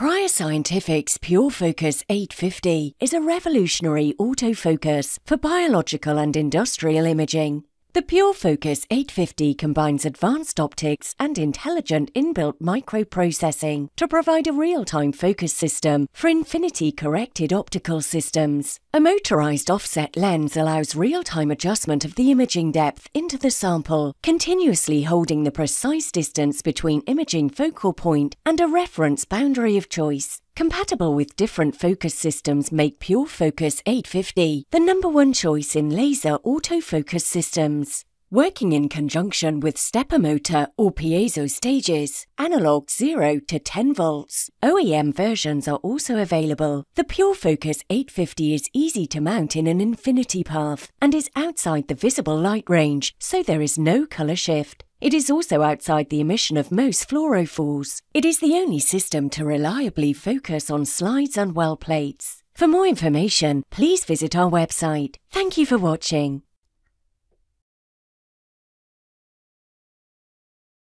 Prior Scientific's PureFocus 850 is a revolutionary autofocus for biological and industrial imaging. The PureFocus 850 combines advanced optics and intelligent inbuilt microprocessing to provide a real-time focus system for infinity-corrected optical systems. A motorized offset lens allows real-time adjustment of the imaging depth into the sample, continuously holding the precise distance between imaging focal point and a reference boundary of choice. Compatible with different focus systems make PureFocus 850 the number one choice in laser autofocus systems. Working in conjunction with stepper motor or piezo stages, analog 0 to 10 volts. OEM versions are also available. The PureFocus 850 is easy to mount in an infinity path and is outside the visible light range, so there is no color shift. It is also outside the emission of most fluorophores. It is the only system to reliably focus on slides and well plates. For more information, please visit our website. Thank you for watching.